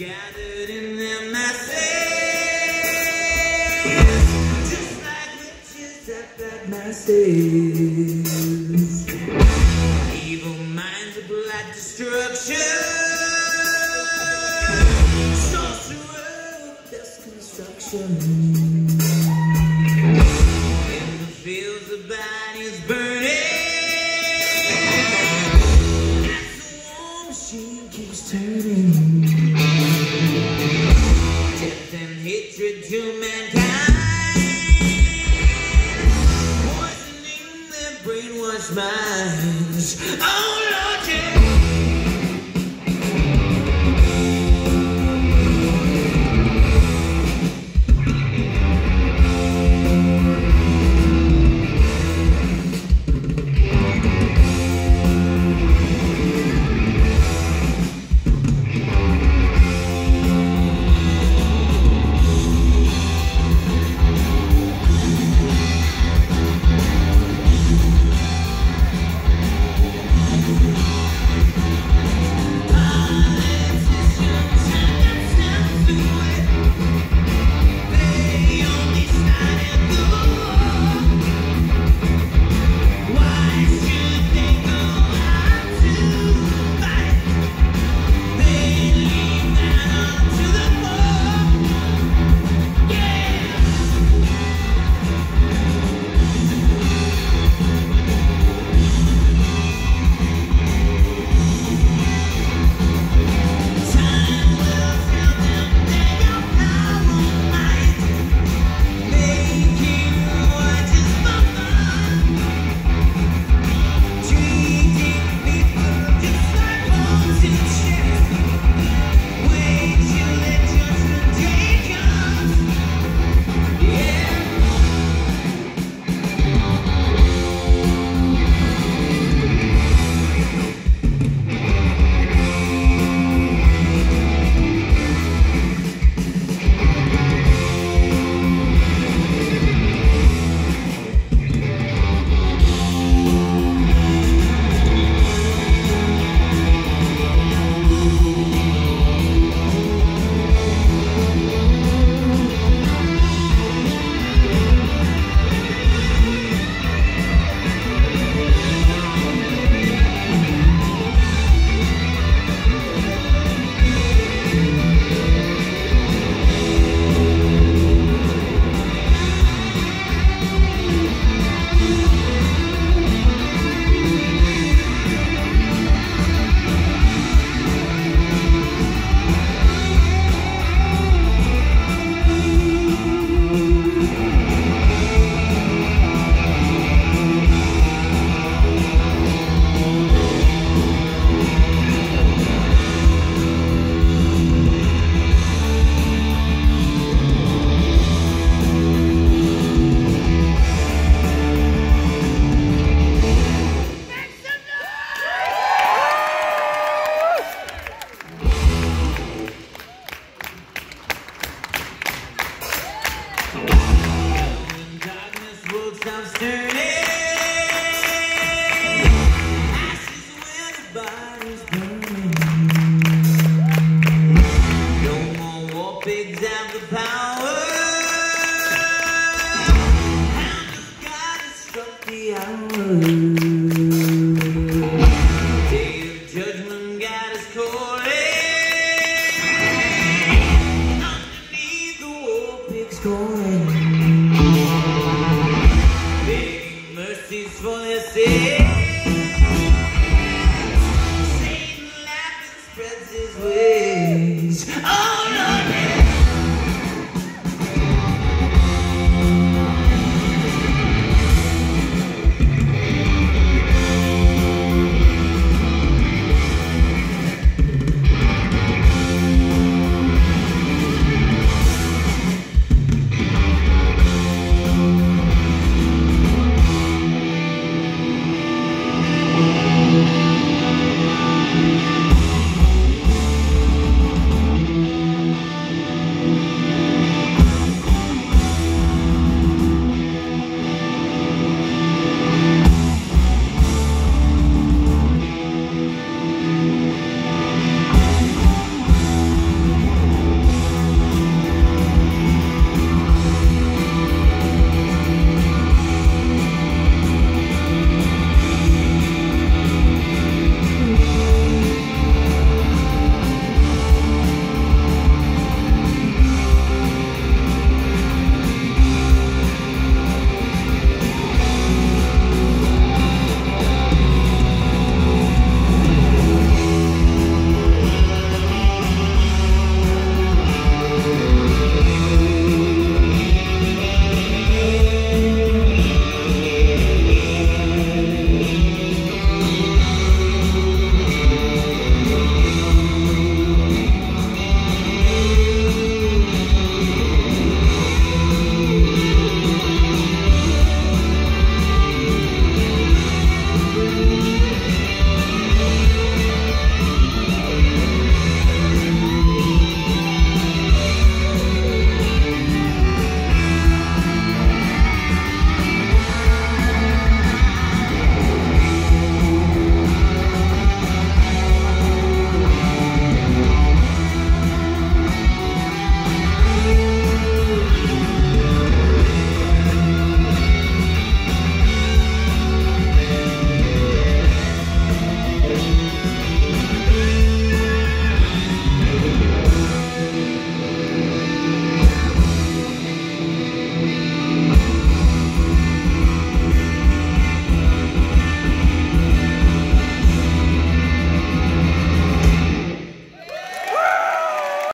gathered in their masses, just like witches at that masses. Evil minds of black destruction, sorcerer of destruction.